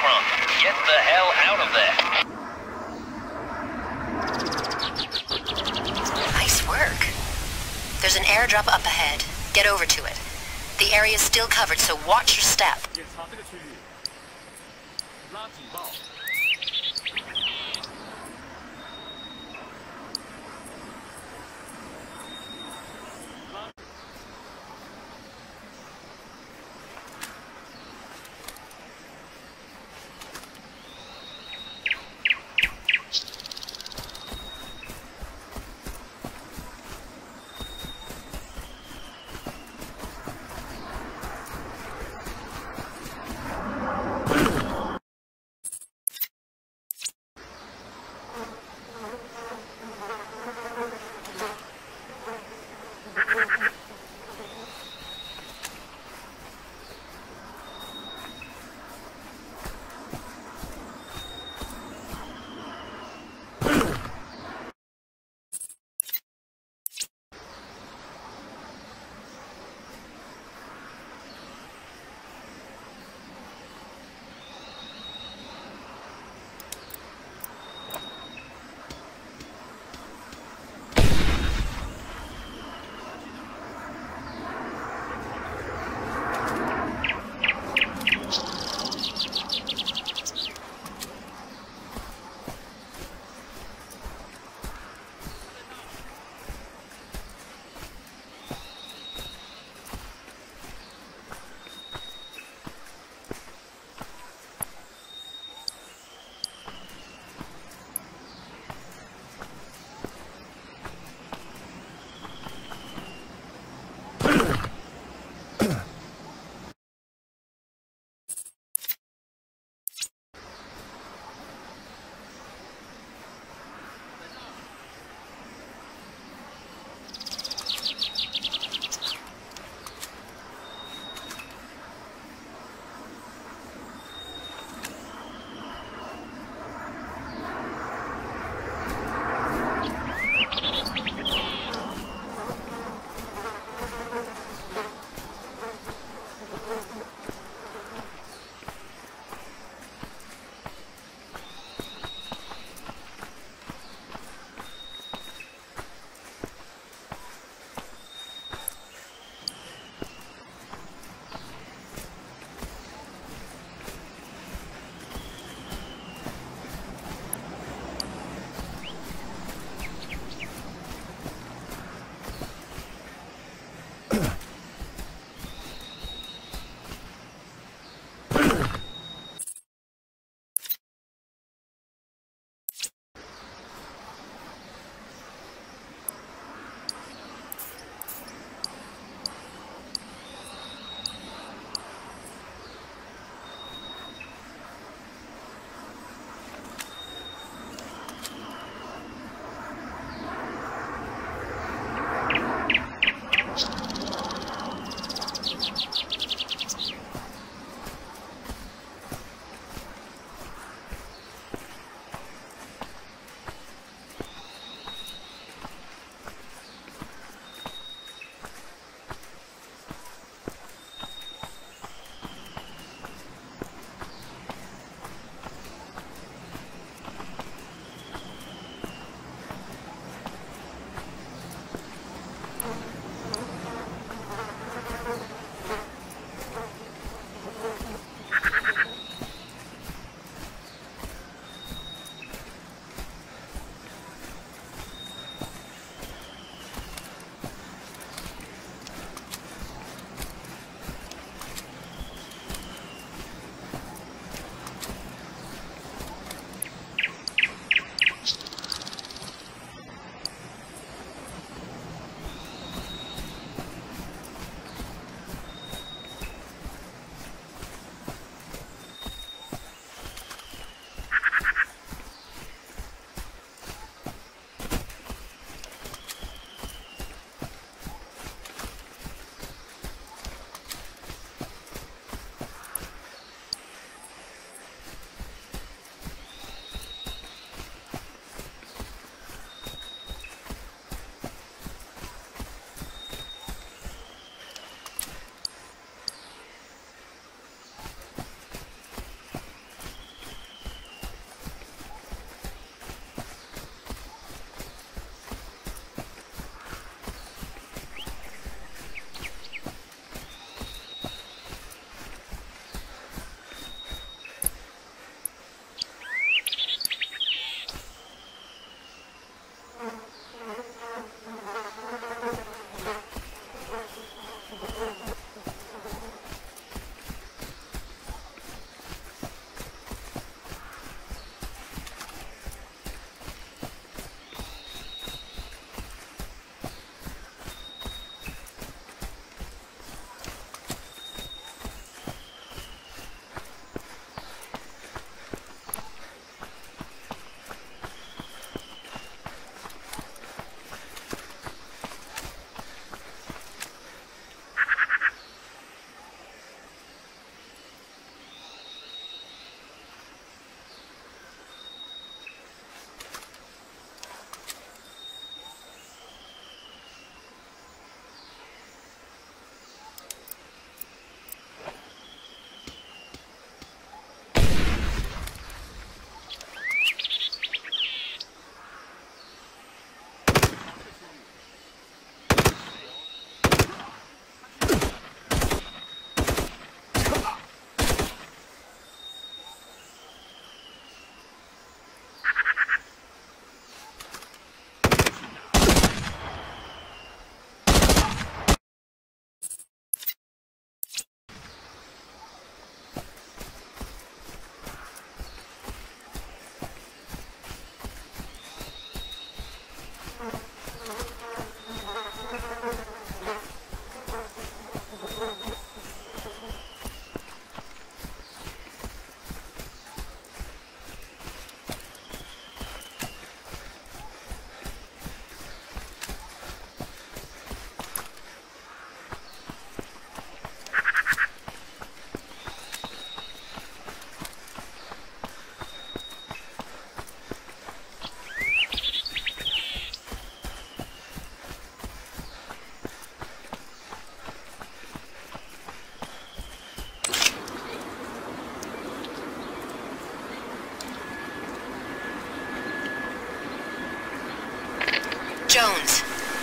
from. Get the hell out of there. Nice work. There's an airdrop up ahead. Get over to it. The area's still covered, so watch your step.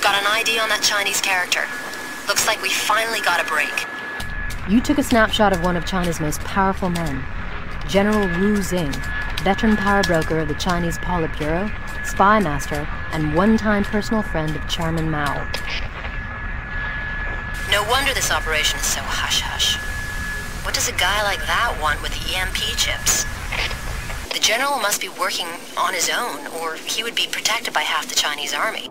Got an ID on that Chinese character. Looks like we finally got a break. You took a snapshot of one of China's most powerful men, General Wu Xing, veteran power broker of the Chinese Politburo, spy master, and one-time personal friend of Chairman Mao. No wonder this operation is so hush-hush. What does a guy like that want with EMP chips? The general must be working on his own, or he would be protected by half the Chinese army.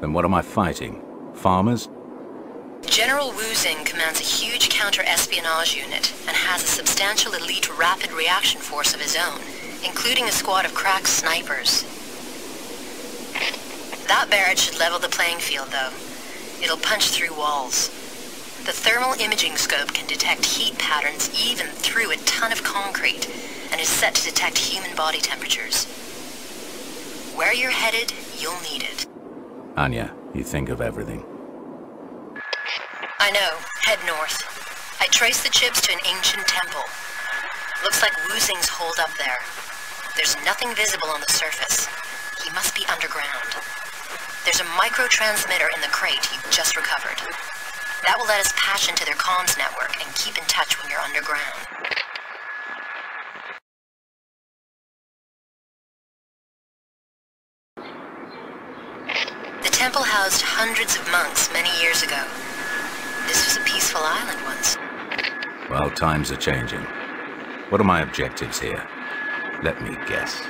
Then what am I fighting? Farmers? General Wu Xing commands a huge counter-espionage unit and has a substantial elite rapid reaction force of his own, including a squad of crack snipers. That barrage should level the playing field, though. It'll punch through walls. The thermal imaging scope can detect heat patterns even through a ton of concrete, and is set to detect human body temperatures. Where you're headed, you'll need it. Anya, you think of everything. I know. Head north. I traced the chips to an ancient temple. Looks like Wu Xing's holed up there. There's nothing visible on the surface. He must be underground. There's a micro-transmitter in the crate he just recovered. That will let us patch into their comms network and keep in touch when you're underground. Temple housed hundreds of monks many years ago. This was a peaceful island once. Well, times are changing. What are my objectives here? Let me guess.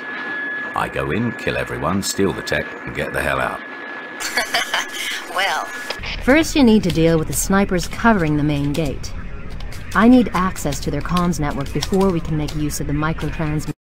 I go in, kill everyone, steal the tech, and get the hell out. Well, First, you need to deal with the snipers covering the main gate. I need access to their comms network before we can make use of the microtransmitter.